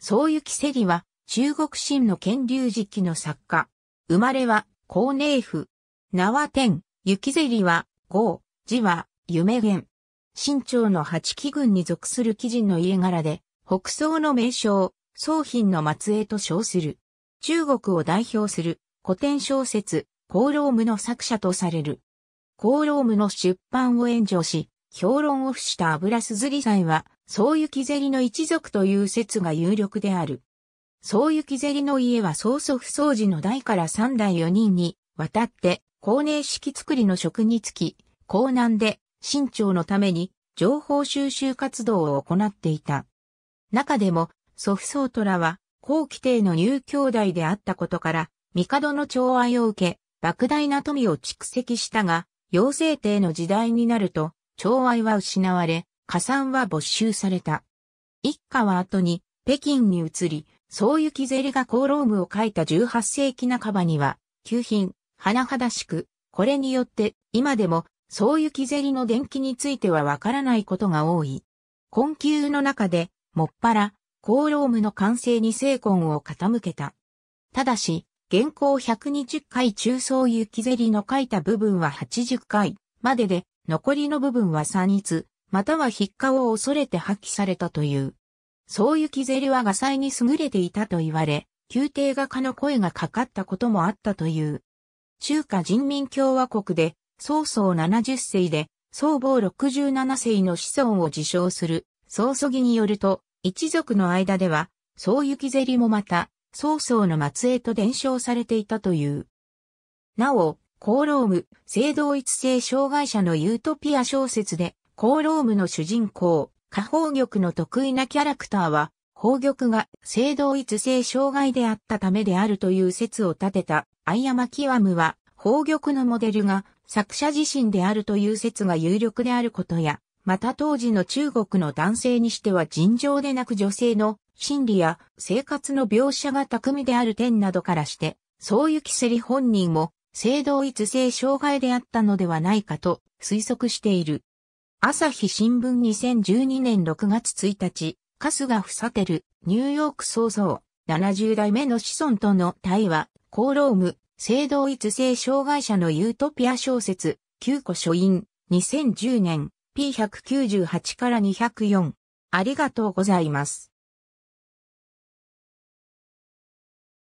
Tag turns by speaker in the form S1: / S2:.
S1: 総行セリは中国秦の建立時期の作家。生まれは、高寧府。名は天、雪ゼリは、豪、字は、夢源。清朝の八旗軍に属する貴人の家柄で、北宋の名将、宋品の末裔と称する。中国を代表する古典小説、功労無の作者とされる。功労無の出版を援助し、評論を付した油鈴里祭は、総行ゼリの一族という説が有力である。総行ゼリの家は曽祖父宗寺の代から三代四人に渡って、高寧式作りの職につき、江南で新朝のために情報収集活動を行っていた。中でも、祖父宗虎は、後期帝の入兄弟であったことから、帝の寵愛を受け、莫大な富を蓄積したが、陽性帝の時代になると、寵愛は失われ、加算は没収された。一家は後に、北京に移り、総行ゼリがコーロームを書いた18世紀半ばには、旧品、甚だしく、これによって今でも総行ゼリの電気についてはわからないことが多い。困窮の中で、もっぱら、コーロームの完成に精魂を傾けた。ただし、現行120回中総行ゼリの書いた部分は80回までで、残りの部分は散逸、または筆下を恐れて破棄されたという。総行ゼリは画才に優れていたと言われ、宮廷画家の声がかかったこともあったという。中華人民共和国で、曹操70世で、曹坊67世の子孫を自称する、曹祖義によると、一族の間では、総行ゼリもまた、曹操の末裔と伝承されていたという。なお、コーローム、性同一性障害者のユートピア小説で、コーロームの主人公、下方玉の得意なキャラクターは、宝玉が性同一性障害であったためであるという説を立てた、相山極ムは、宝玉のモデルが作者自身であるという説が有力であることや、また当時の中国の男性にしては尋常でなく女性の心理や生活の描写が巧みである点などからして、そういうキセリ本人も性同一性障害であったのではないかと推測している。朝日新聞2012年6月1日、春日ふてる、ニューヨーク創造、70代目の子孫との対話、コーローム、性同一性障害者のユートピア小説、9個書院、2010年、P198 から204。ありがとうございます。